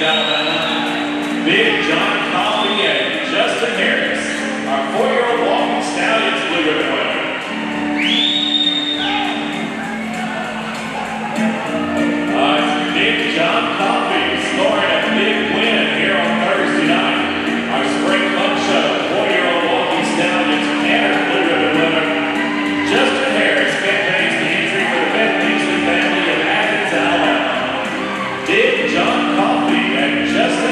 John. Big John Justin.